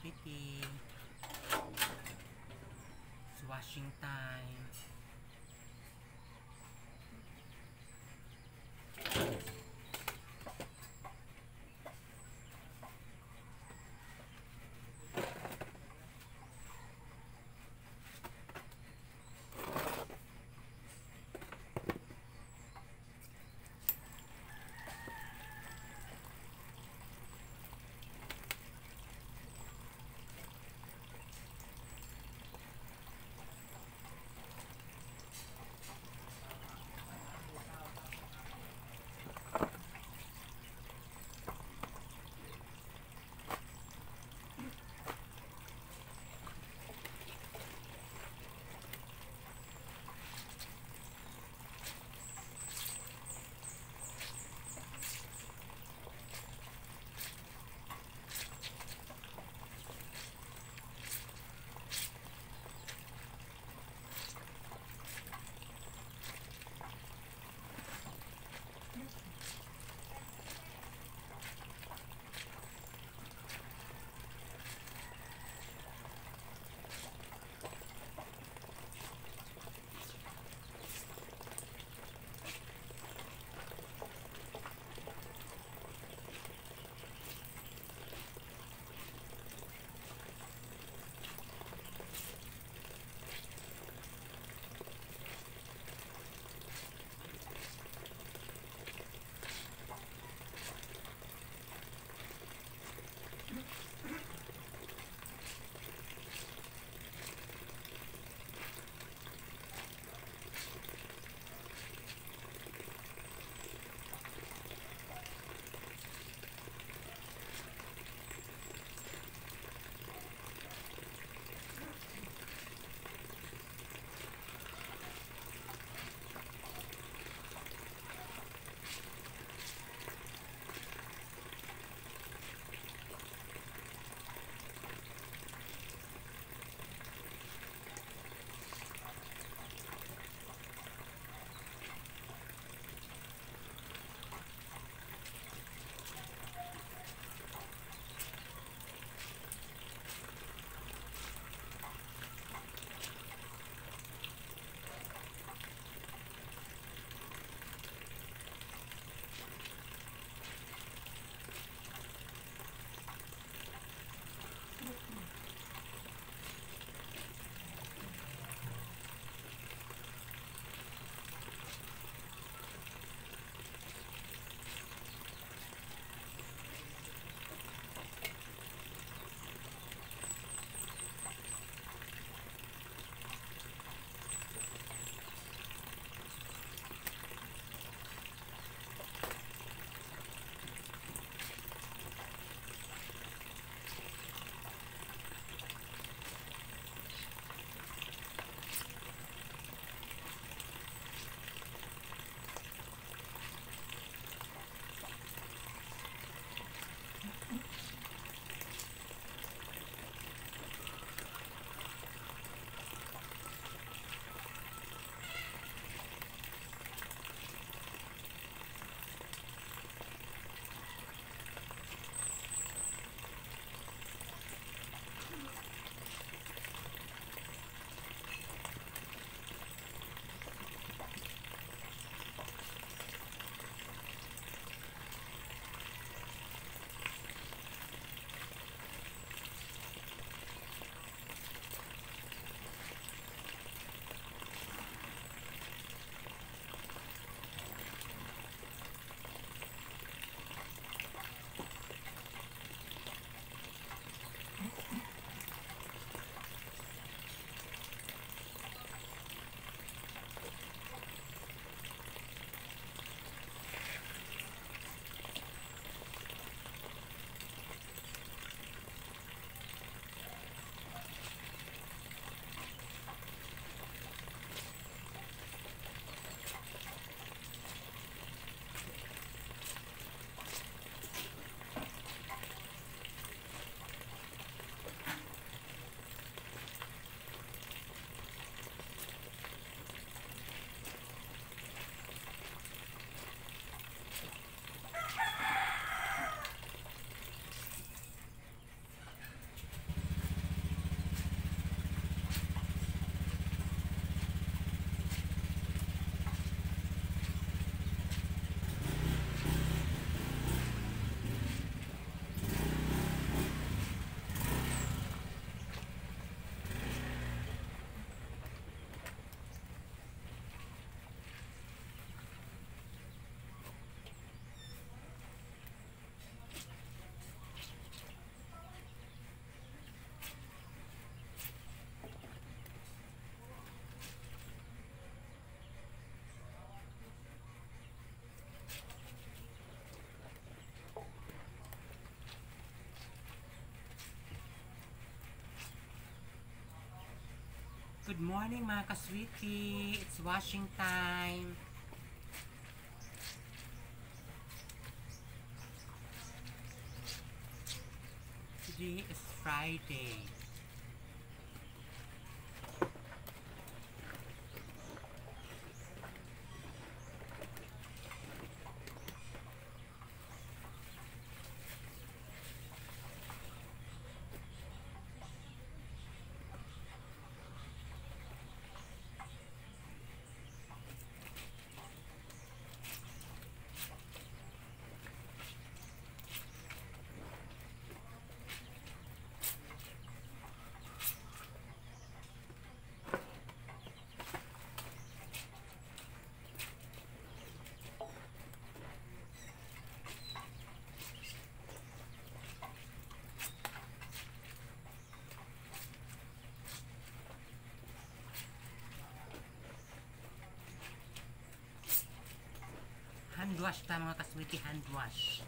sleeping. It's time. Good morning mga kaswiti. It's washing time. Today is Friday. Hand wash ta mga kaswiti, hand wash.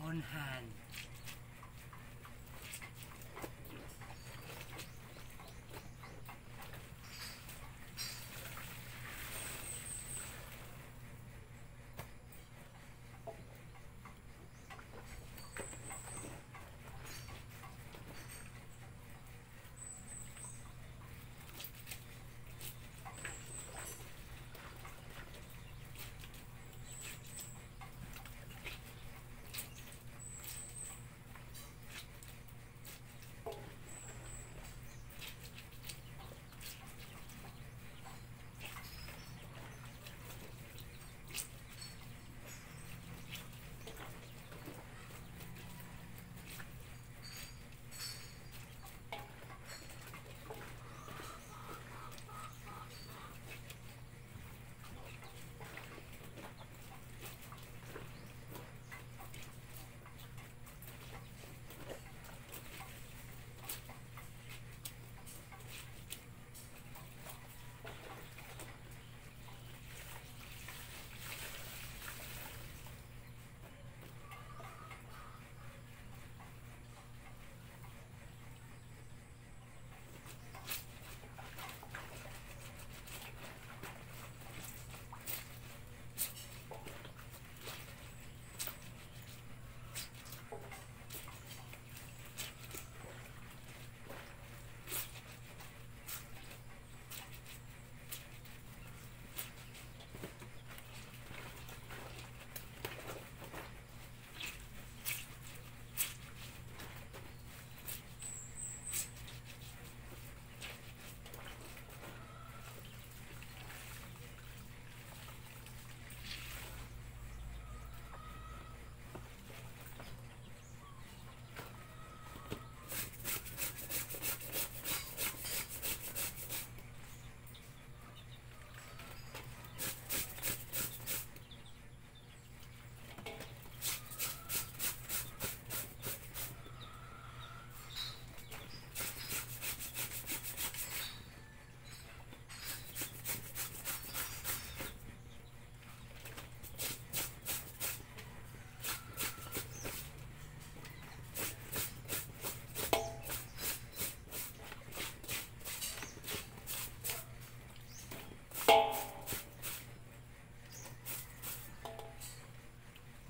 On hand.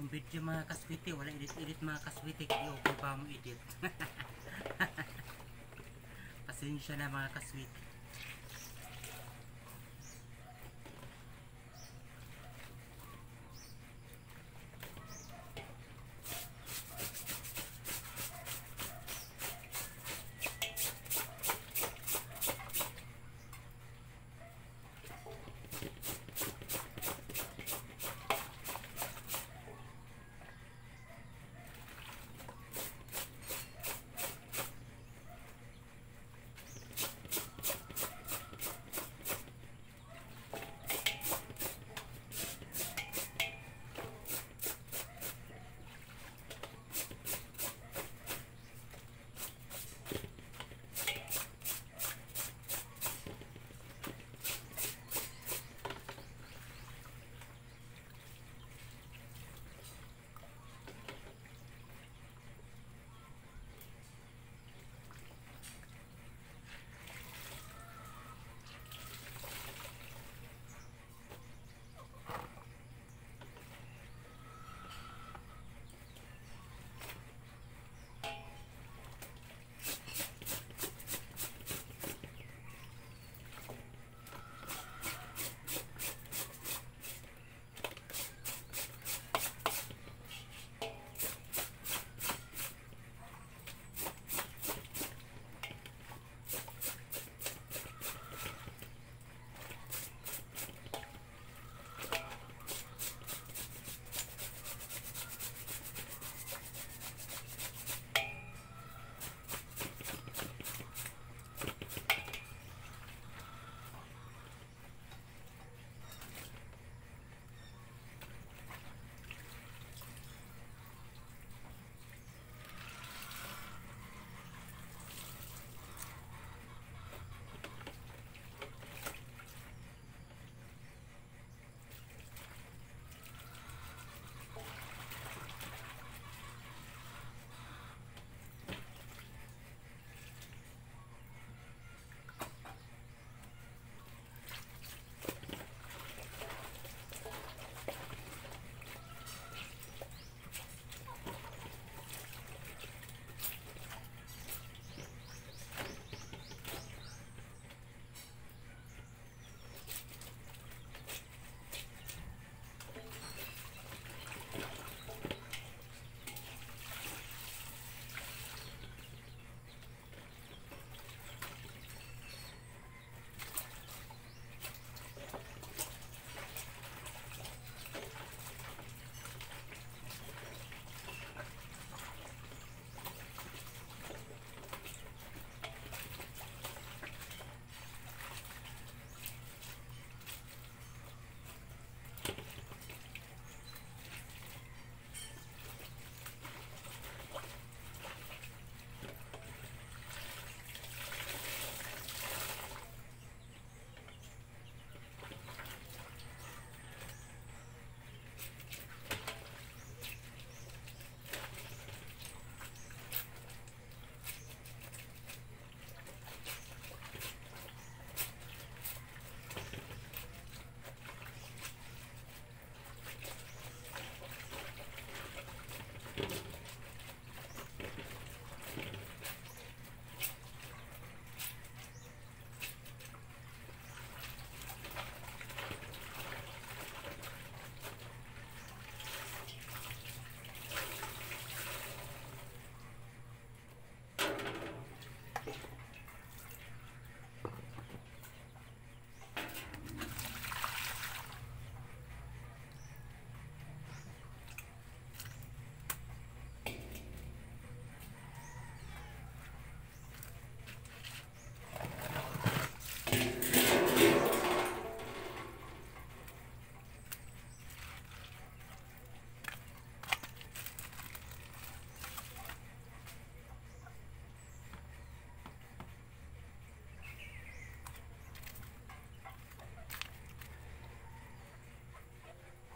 Kung video mga kaswiti, wala edit-edit mga kaswiti, kaya okay pa mo edit. Pasensya na mga kaswiti.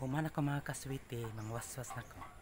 Humana ka mga kaswiti, mga waswas na ko.